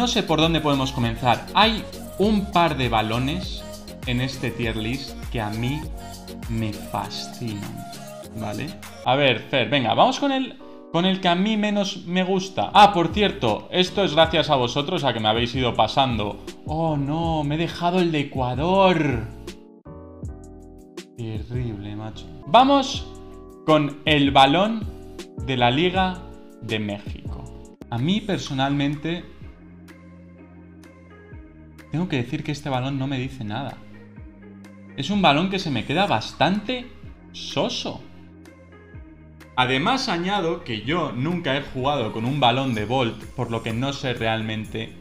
No sé por dónde podemos comenzar. Hay un par de balones en este tier list que a mí me fascinan. ¿Vale? A ver, Fer, venga, vamos con el, con el que a mí menos me gusta. Ah, por cierto, esto es gracias a vosotros a que me habéis ido pasando. Oh, no, me he dejado el de Ecuador. Terrible, macho. Vamos con el balón de la Liga de México. A mí personalmente tengo que decir que este balón no me dice nada. Es un balón que se me queda bastante soso. Además añado que yo nunca he jugado con un balón de Volt, por lo que no sé realmente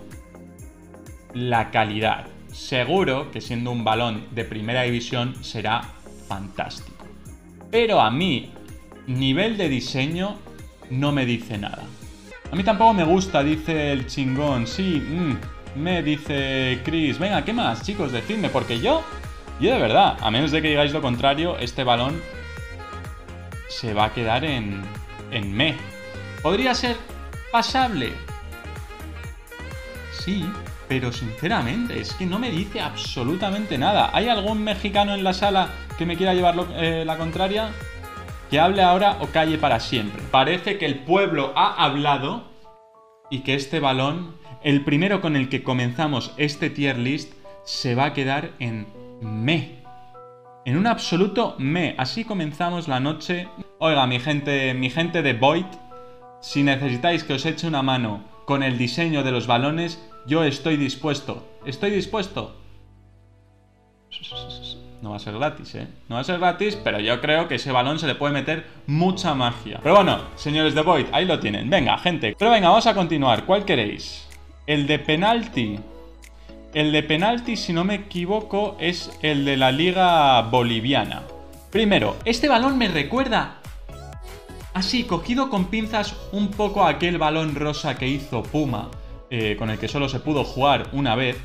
la calidad. Seguro que siendo un balón de primera división será fantástico. Pero a mí, nivel de diseño no me dice nada. A mí tampoco me gusta, dice el chingón. Sí, mm, me dice Chris. Venga, ¿qué más, chicos? Decidme, porque yo, yo de verdad, a menos de que digáis lo contrario, este balón se va a quedar en, en me. ¿Podría ser pasable? Sí, pero sinceramente, es que no me dice absolutamente nada. ¿Hay algún mexicano en la sala que me quiera llevar eh, la contraria? Que hable ahora o calle para siempre. Parece que el pueblo ha hablado y que este balón, el primero con el que comenzamos este tier list, se va a quedar en me. En un absoluto me. Así comenzamos la noche. Oiga, mi gente, mi gente de Void, si necesitáis que os eche una mano con el diseño de los balones, yo estoy dispuesto. Estoy dispuesto. No va a ser gratis, ¿eh? No va a ser gratis, pero yo creo que ese balón se le puede meter mucha magia. Pero bueno, señores de Void, ahí lo tienen. Venga, gente. Pero venga, vamos a continuar. ¿Cuál queréis? El de penalti. El de penalti, si no me equivoco, es el de la liga boliviana. Primero, este balón me recuerda así, cogido con pinzas, un poco aquel balón rosa que hizo Puma, eh, con el que solo se pudo jugar una vez.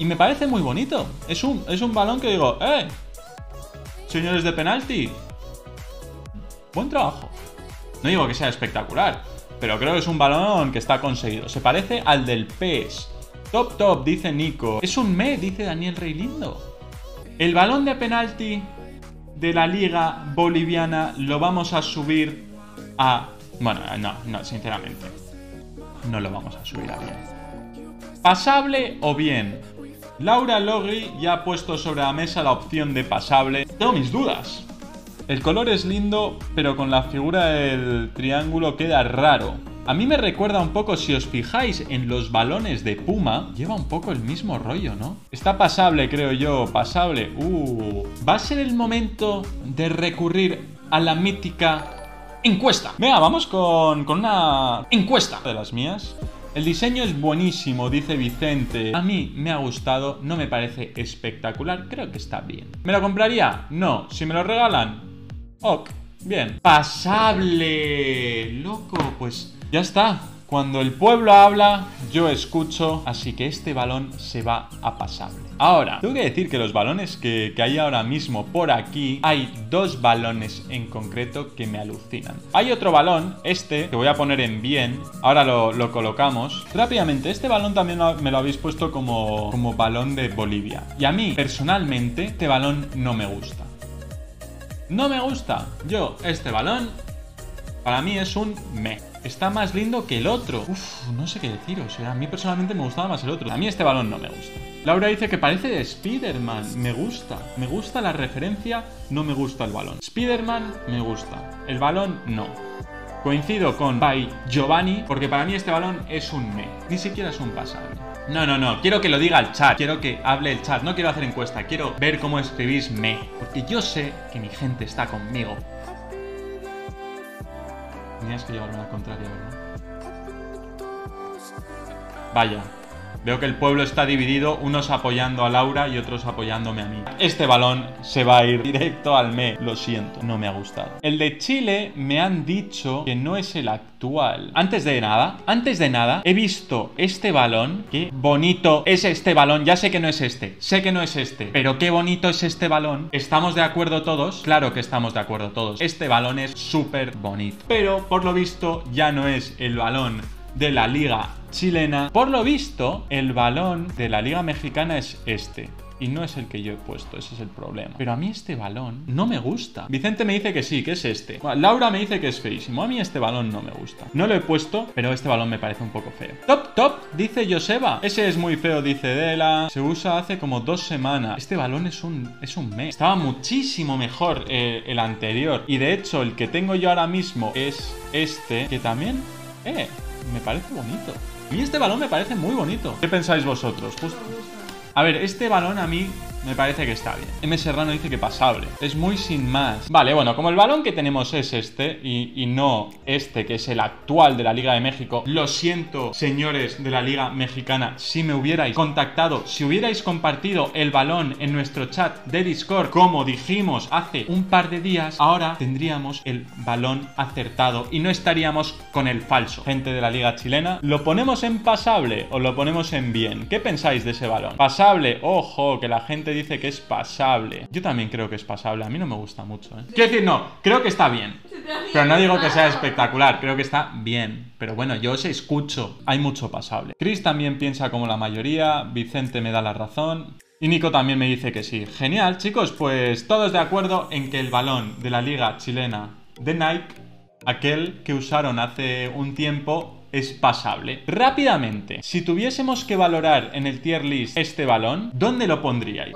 Y me parece muy bonito. Es un, es un balón que digo, ¡eh! Señores de penalti. Buen trabajo. No digo que sea espectacular, pero creo que es un balón que está conseguido. Se parece al del PES. Top top, dice Nico. Es un me, dice Daniel Reilindo. El balón de penalti de la liga boliviana lo vamos a subir a... Bueno, no, no, sinceramente. No lo vamos a subir a bien. ¿Pasable o bien? Laura Logri ya ha puesto sobre la mesa la opción de pasable. Tengo mis dudas. El color es lindo, pero con la figura del triángulo queda raro. A mí me recuerda un poco, si os fijáis en los balones de Puma, lleva un poco el mismo rollo, ¿no? Está pasable, creo yo, pasable. Uh, va a ser el momento de recurrir a la mítica encuesta. Venga, vamos con, con una encuesta de las mías. El diseño es buenísimo, dice Vicente. A mí me ha gustado, no me parece espectacular, creo que está bien. ¿Me lo compraría? No. Si me lo regalan, ok, bien. Pasable. Loco, pues ya está. Cuando el pueblo habla, yo escucho, así que este balón se va a pasable. Ahora, tengo que decir que los balones que, hay ahora mismo por aquí, hay dos balones en concreto que me alucinan. Hay otro balón, este, que voy a poner en bien, ahora lo, colocamos. Rápidamente, este balón también me lo habéis puesto como, como balón de Bolivia. Y a mí, personalmente, este balón no me gusta. No me gusta. Yo, este balón, para mí es un me está más lindo que el otro. Uf, no sé qué deciros. sea, A mí personalmente me gustaba más el otro. A mí este balón no me gusta. Laura dice que parece de Spider-Man. Me gusta. Me gusta la referencia, no me gusta el balón. Spider-Man me gusta. El balón no. Coincido con By Giovanni, porque para mí este balón es un me. Ni siquiera es un pasable. No, no, no. Quiero que lo diga el chat. Quiero que hable el chat. No quiero hacer encuesta. Quiero ver cómo escribís me. Porque yo sé que mi gente está conmigo. Tenías que llevarme la contraria, ¿verdad? Vaya, Veo que el pueblo está dividido, unos apoyando a Laura y otros apoyándome a mí. Este balón se va a ir directo al me, lo siento, no me ha gustado. El de Chile me han dicho que no es el actual. Antes de nada, antes de nada, he visto este balón. Qué bonito es este balón. Ya sé que no es este, sé que no es este, pero qué bonito es este balón. ¿Estamos de acuerdo todos? Claro que estamos de acuerdo todos. Este balón es súper bonito. Pero, por lo visto, ya no es el balón de la liga chilena. Por lo visto, el balón de la liga mexicana es este y no es el que yo he puesto, ese es el problema. Pero a mí este balón no me gusta. Vicente me dice que sí, que es este. Laura me dice que es feísimo. A mí este balón no me gusta. No lo he puesto, pero este balón me parece un poco feo. Top, top, dice Joseba. Ese es muy feo, dice Dela. Se usa hace como dos semanas. Este balón es un, es un mes. Estaba muchísimo mejor eh, el anterior. Y de hecho, el que tengo yo ahora mismo es este, que también, eh, me parece bonito. A mí este balón me parece muy bonito. ¿Qué pensáis vosotros? Justo. A ver, este balón a mí me parece que está bien. M. Serrano dice que pasable. Es muy sin más. Vale, bueno, como el balón que tenemos es este y, no este, que es el actual de la Liga de México, lo siento, señores de la Liga Mexicana, si me hubierais contactado, si hubierais compartido el balón en nuestro chat de Discord, como dijimos hace un par de días, ahora tendríamos el balón acertado y no estaríamos con el falso. Gente de la Liga Chilena, ¿lo ponemos en pasable o lo ponemos en bien? ¿Qué pensáis de ese balón? Pasable, ojo, que la gente dice que es pasable. Yo también creo que es pasable. A mí no me gusta mucho, ¿eh? Quiero decir, no, creo que está bien. Pero no digo que sea espectacular, creo que está bien. Pero bueno, yo os escucho. Hay mucho pasable. Chris también piensa como la mayoría. Vicente me da la razón. Y Nico también me dice que sí. Genial, chicos, pues todos de acuerdo en que el balón de la liga chilena de Nike, aquel que usaron hace un tiempo, es pasable. Rápidamente, si tuviésemos que valorar en el tier list este balón, ¿dónde lo pondríais?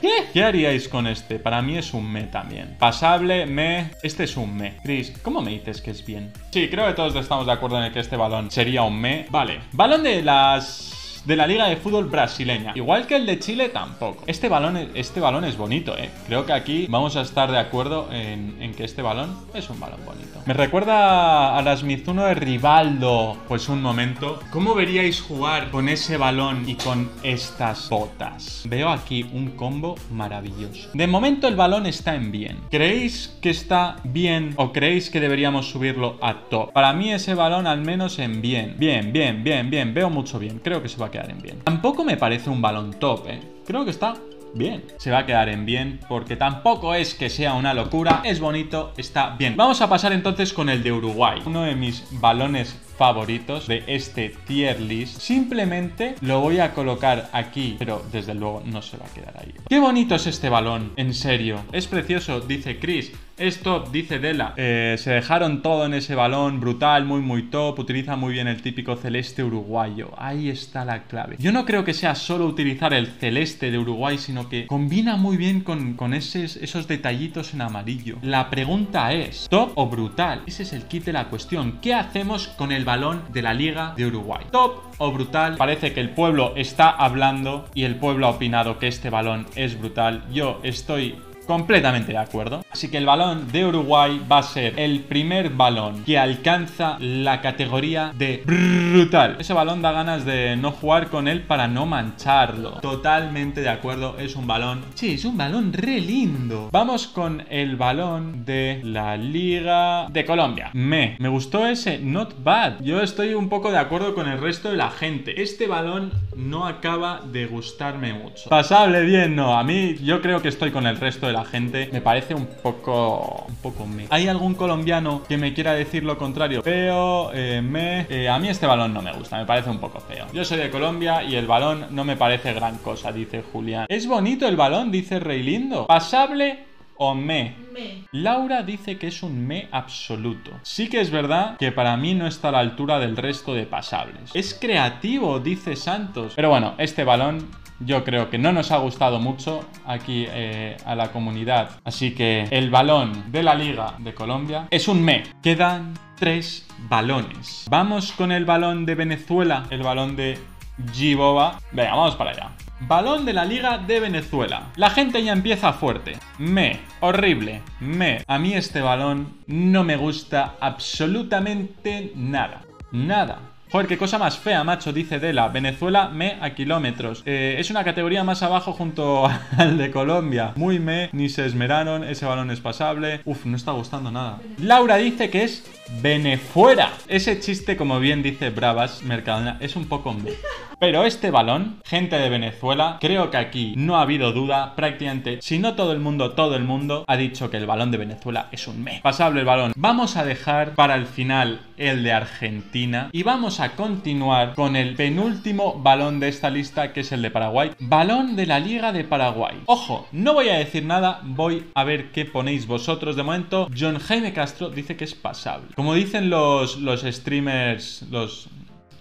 ¿Qué? ¿Qué haríais con este? Para mí es un me también. Pasable, me. Este es un me. Chris, ¿cómo me dices que es bien? Sí, creo que todos estamos de acuerdo en el que este balón sería un me. Vale. Balón de las de la Liga de Fútbol brasileña. Igual que el de Chile tampoco. Este balón, este balón es bonito, ¿eh? Creo que aquí vamos a estar de acuerdo en, que este balón es un balón bonito. Me recuerda a las Mizuno de Rivaldo. Pues un momento. ¿Cómo veríais jugar con ese balón y con estas botas? Veo aquí un combo maravilloso. De momento el balón está en bien. ¿Creéis que está bien o creéis que deberíamos subirlo a top? Para mí ese balón al menos en bien. Bien, bien, bien, bien. Veo mucho bien. Creo que se quedar en bien. Tampoco me parece un balón top, ¿eh? Creo que está bien. Se va a quedar en bien porque tampoco es que sea una locura. Es bonito, está bien. Vamos a pasar entonces con el de Uruguay. Uno de mis balones favoritos de este tier list. Simplemente lo voy a colocar aquí, pero desde luego no se va a quedar ahí. Qué bonito es este balón, en serio. Es precioso, dice Chris. Es top, dice Dela. Eh, se dejaron todo en ese balón, brutal, muy muy top. Utiliza muy bien el típico celeste uruguayo. Ahí está la clave. Yo no creo que sea solo utilizar el celeste de Uruguay, sino que combina muy bien con, esos, detallitos en amarillo. La pregunta es, ¿top o brutal? Ese es el kit de la cuestión. ¿Qué hacemos con el balón de la Liga de Uruguay? ¿Top o brutal? Parece que el pueblo está hablando y el pueblo ha opinado que este balón es brutal. Yo estoy completamente de acuerdo. Así que el balón de Uruguay va a ser el primer balón que alcanza la categoría de brutal. Ese balón da ganas de no jugar con él para no mancharlo. Totalmente de acuerdo, es un balón. Sí, es un balón re lindo. Vamos con el balón de la Liga de Colombia. Me, me gustó ese, not bad. Yo estoy un poco de acuerdo con el resto de la gente. Este balón no acaba de gustarme mucho. Pasable bien, no. A mí yo creo que estoy con el resto de la gente me parece un poco un poco me. ¿Hay algún colombiano que me quiera decir lo contrario? Feo, eh, me... Eh, a mí este balón no me gusta, me parece un poco feo. Yo soy de Colombia y el balón no me parece gran cosa, dice Julián. Es bonito el balón, dice Rey Lindo. Pasable o me? me? Laura dice que es un me absoluto. Sí que es verdad que para mí no está a la altura del resto de pasables. Es creativo, dice Santos. Pero bueno, este balón yo creo que no nos ha gustado mucho aquí eh, a la comunidad. Así que el balón de la Liga de Colombia es un me. Quedan tres balones. Vamos con el balón de Venezuela, el balón de Giboba. Venga, vamos para allá. Balón de la Liga de Venezuela. La gente ya empieza fuerte. Me, horrible, me. A mí este balón no me gusta absolutamente nada. Nada. Joder, qué cosa más fea, macho, dice Dela. Venezuela, me a kilómetros. Eh, es una categoría más abajo junto al de Colombia. Muy me, ni se esmeraron, ese balón es pasable. Uf, no está gustando nada. Laura dice que es Venefuera. Ese chiste, como bien dice Bravas Mercadona, es un poco me. Pero este balón, gente de Venezuela, creo que aquí no ha habido duda, prácticamente, si no todo el mundo, todo el mundo ha dicho que el balón de Venezuela es un me. Pasable el balón. Vamos a dejar para el final el de Argentina y vamos a continuar con el penúltimo balón de esta lista que es el de Paraguay. Balón de la Liga de Paraguay. Ojo, no voy a decir nada, voy a ver qué ponéis vosotros. De momento, John Jaime Castro dice que es pasable. Como dicen los, los streamers, los,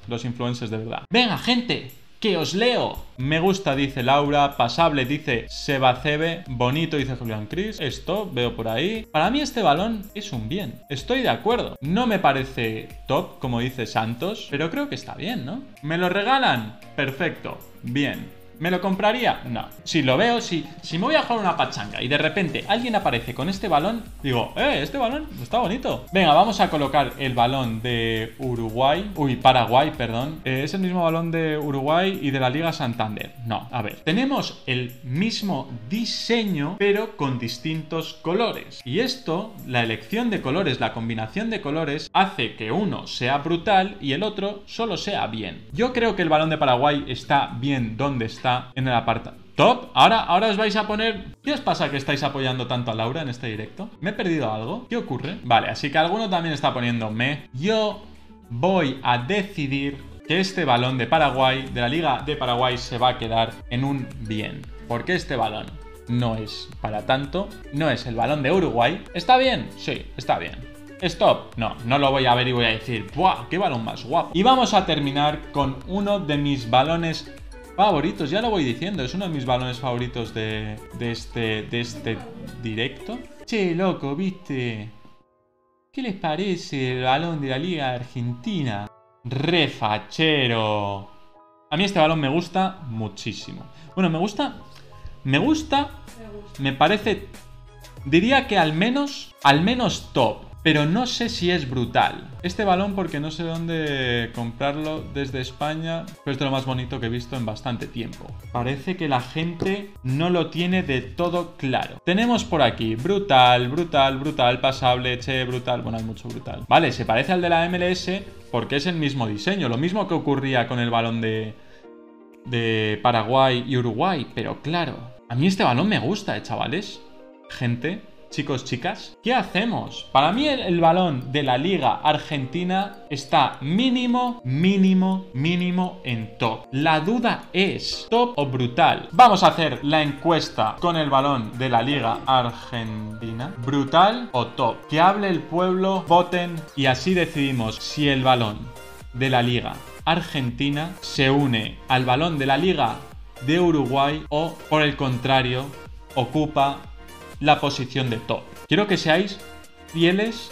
los influencers de verdad. Venga, gente, que os leo. Me gusta, dice Laura. Pasable, dice Sebacebe. Bonito, dice Julián Cris. Esto veo por ahí. Para mí este balón es un bien. Estoy de acuerdo. No me parece top, como dice Santos, pero creo que está bien, ¿no? ¿Me lo regalan? Perfecto. Bien. ¿Me lo compraría? No. Si lo veo, si, si me voy a jugar una pachanga y de repente alguien aparece con este balón, digo, eh, este balón está bonito. Venga, vamos a colocar el balón de Uruguay. Uy, Paraguay, perdón. Eh, es el mismo balón de Uruguay y de la Liga Santander. No, a ver. Tenemos el mismo diseño, pero con distintos colores. Y esto, la elección de colores, la combinación de colores, hace que uno sea brutal y el otro solo sea bien. Yo creo que el balón de Paraguay está bien donde está en el apartado. Top, ahora, ahora os vais a poner... ¿Qué os pasa que estáis apoyando tanto a Laura en este directo? ¿Me he perdido algo? ¿Qué ocurre? Vale, así que alguno también está poniendo me. Yo voy a decidir que este balón de Paraguay, de la Liga de Paraguay, se va a quedar en un bien. Porque este balón no es para tanto, no es el balón de Uruguay. ¿Está bien? Sí, está bien. Stop. No, no lo voy a ver y voy a decir, ¡buah! ¡Qué balón más guapo! Y vamos a terminar con uno de mis balones favoritos, ya lo voy diciendo, es uno de mis balones favoritos de, este, de este directo. Che, loco, ¿viste? ¿Qué les parece el balón de la Liga Argentina? Refachero. A mí este balón me gusta muchísimo. Bueno, me gusta... Me gusta... Me parece... Diría que al menos... Al menos top pero no sé si es brutal. Este balón porque no sé dónde comprarlo desde España, pero es de lo más bonito que he visto en bastante tiempo. Parece que la gente no lo tiene de todo claro. Tenemos por aquí brutal, brutal, brutal, pasable, che, brutal, bueno, hay mucho brutal. Vale, se parece al de la MLS porque es el mismo diseño, lo mismo que ocurría con el balón de, de Paraguay y Uruguay, pero claro, a mí este balón me gusta, ¿eh, chavales? Gente, chicos, chicas? ¿Qué hacemos? Para mí el, balón de la Liga Argentina está mínimo, mínimo, mínimo en top. La duda es top o brutal. Vamos a hacer la encuesta con el balón de la Liga Argentina. ¿Brutal o top? Que hable el pueblo, voten y así decidimos si el balón de la Liga Argentina se une al balón de la Liga de Uruguay o por el contrario ocupa la posición de top. Quiero que seáis fieles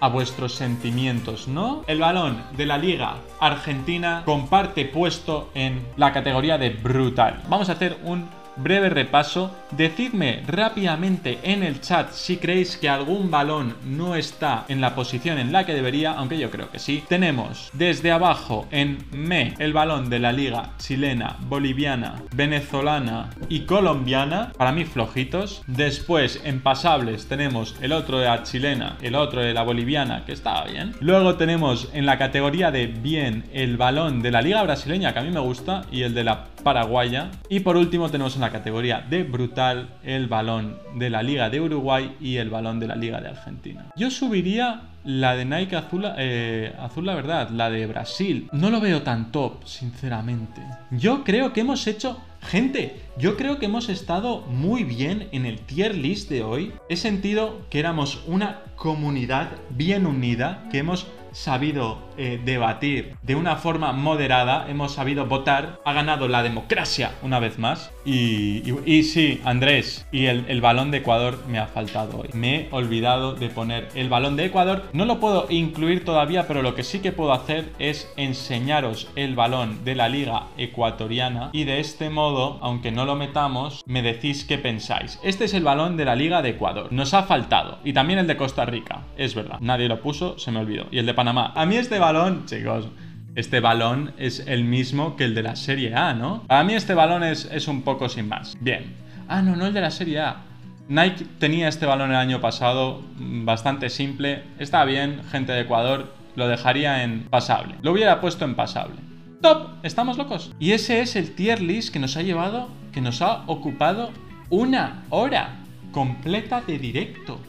a vuestros sentimientos, ¿no? El balón de la Liga Argentina comparte puesto en la categoría de brutal. Vamos a hacer un breve repaso, decidme rápidamente en el chat si creéis que algún balón no está en la posición en la que debería, aunque yo creo que sí. Tenemos desde abajo en me el balón de la liga chilena, boliviana, venezolana y colombiana, para mí flojitos. Después en pasables tenemos el otro de la chilena, el otro de la boliviana, que estaba bien. Luego tenemos en la categoría de bien el balón de la liga brasileña, que a mí me gusta, y el de la paraguaya. Y por último tenemos en la categoría de brutal el balón de la Liga de Uruguay y el balón de la Liga de Argentina. Yo subiría la de Nike azul, eh, azul la verdad, la de Brasil. No lo veo tan top, sinceramente. Yo creo que hemos hecho... Gente, yo creo que hemos estado muy bien en el tier list de hoy. He sentido que éramos una comunidad bien unida, que hemos sabido eh, debatir de una forma moderada, hemos sabido votar, ha ganado la democracia una vez más. Y, y, sí, Andrés, y el, el, balón de Ecuador me ha faltado hoy. Me he olvidado de poner el balón de Ecuador. No lo puedo incluir todavía, pero lo que sí que puedo hacer es enseñaros el balón de la liga ecuatoriana. Y de este modo, aunque no lo metamos, me decís qué pensáis. Este es el balón de la liga de Ecuador. Nos ha faltado. Y también el de Costa Rica. Es verdad. Nadie lo puso, se me olvidó. Y el de Panamá. A mí este balón, chicos, este balón es el mismo que el de la Serie A, ¿no? A mí este balón es, es un poco sin más. Bien. Ah, no, no el de la Serie A. Nike tenía este balón el año pasado, mm, bastante simple. Está bien, gente de Ecuador, lo dejaría en pasable. Lo hubiera puesto en pasable. top. ¿Estamos locos? Y ese es el tier list que nos ha llevado, que nos ha ocupado una hora completa de directo.